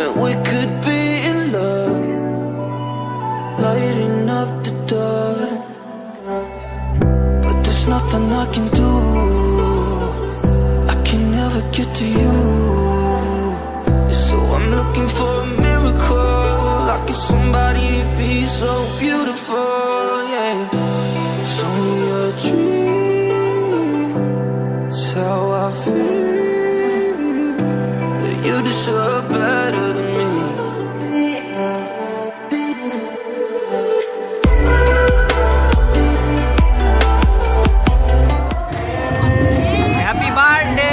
And we could be in love Lighting up the dark. But there's nothing I can do. I can never get to you. So I'm looking for a miracle. Like somebody be so beautiful, understood better than me. Happy birthday.